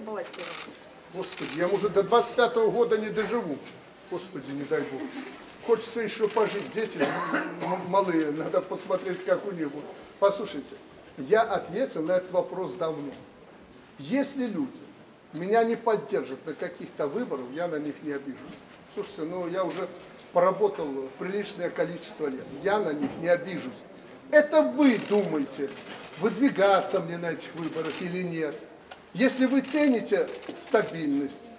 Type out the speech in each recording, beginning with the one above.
будете баллотироваться? Господи, я, может, до 25 года не доживу. Господи, не дай Бог. Хочется еще пожить. Дети малые, надо посмотреть, как у них. Послушайте, я ответил на этот вопрос давно. Если люди меня не поддержат на каких-то выборах, я на них не обижусь. Слушайте, ну я уже поработал приличное количество лет. Я на них не обижусь. Это вы думаете, выдвигаться мне на этих выборах или нет. Если вы цените стабильность,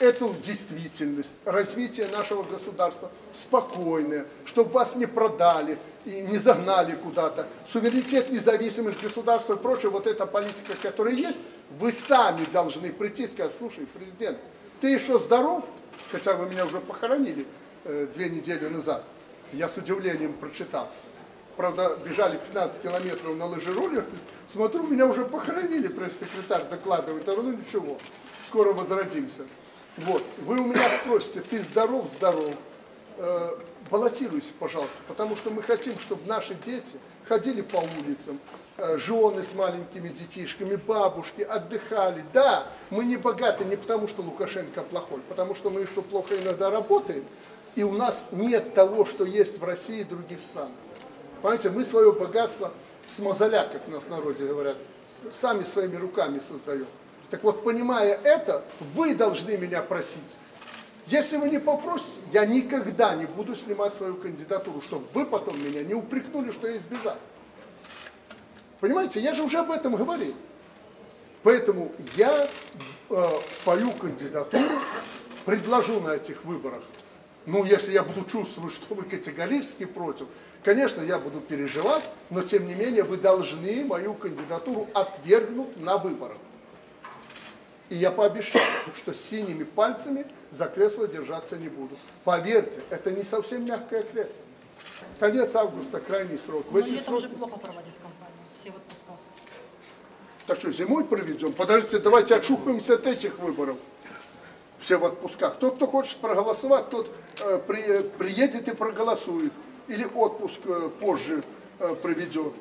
эту действительность, развитие нашего государства спокойное, чтобы вас не продали и не загнали куда-то. Суверенитет, независимость государства и прочее, вот эта политика, которая есть, вы сами должны прийти и сказать, слушай, президент, ты еще здоров, хотя вы меня уже похоронили э, две недели назад, я с удивлением прочитал. Правда, бежали 15 километров на лыжероллер. Смотрю, меня уже похоронили, пресс-секретарь докладывает. Говорю, ну ничего, скоро возродимся. Вот, вы у меня спросите, ты здоров, здоров. Э, баллотируйся, пожалуйста, потому что мы хотим, чтобы наши дети ходили по улицам, э, жены с маленькими детишками, бабушки, отдыхали. Да, мы не богаты не потому, что Лукашенко плохой, потому что мы еще плохо иногда работаем, и у нас нет того, что есть в России и других странах. Понимаете, мы свое богатство с мозоля, как у нас в народе говорят, сами своими руками создаем. Так вот, понимая это, вы должны меня просить. Если вы не попросите, я никогда не буду снимать свою кандидатуру, чтобы вы потом меня не упрекнули, что я избежал. Понимаете, я же уже об этом говорил. Поэтому я э, свою кандидатуру предложу на этих выборах. Ну, если я буду чувствовать, что вы категорически против, конечно, я буду переживать, но тем не менее вы должны мою кандидатуру отвергнуть на выборах. И я пообещал, что синими пальцами за кресло держаться не буду. Поверьте, это не совсем мягкое кресло. Конец августа, крайний срок. В Но эти сроки... же плохо проводить кампанию, все в отпусках. Так что, зимой проведем? Подождите, давайте отшухаемся от этих выборов. Все в отпусках. Тот, кто хочет проголосовать, тот э, при- приедет и проголосует. Или отпуск э, позже э, проведет.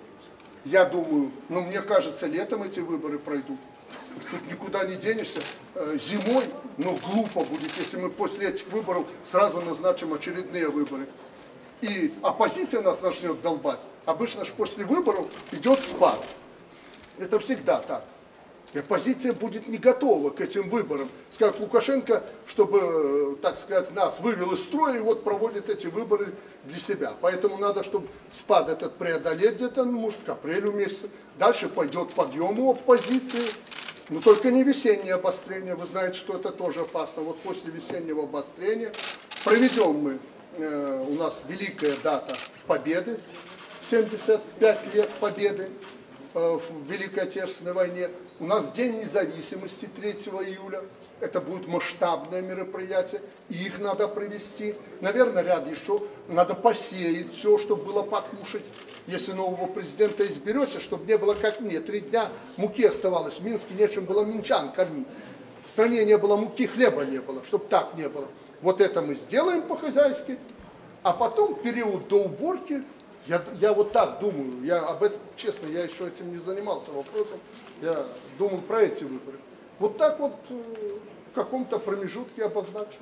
Я думаю, ну мне кажется, летом эти выборы пройдут. Тут никуда не денешься. Зимой, ну глупо будет, если мы после этих выборов сразу назначим очередные выборы. И оппозиция нас начнет долбать. Обычно же после выборов идет спад. Это всегда так. И оппозиция будет не готова к этим выборам. Скажет Лукашенко, чтобы, э, так сказать, нас вывел из строя и вот проводит эти выборы для себя. Поэтому надо, чтобы спад этот преодолеть где-то, ну, может, к апрелю месяцу. Дальше пойдет подъем у оппозиции. Но только не весеннее обострение. Вы знаете, что это тоже опасно. Вот после весеннего обострения проведем мы, э, у нас великая дата Победы, 75 лет Победы э, в Великой Отечественной войне. У нас День независимости 3 июля. Это будет масштабное мероприятие, и их надо провести. Наверное, ряд еще надо посеять все, чтобы было покушать. Если нового президента изберете, чтобы не было как мне. Три дня муки оставалось, в Минске нечем было минчан кормить. В стране не было муки, хлеба не было, чтобы так не было. Вот это мы сделаем по-хозяйски, а потом период до уборки, я, я вот так думаю, я об этом, честно, я еще этим не занимался вопросом, я думал про эти выборы. Вот так вот э, в каком-то промежутке обозначим.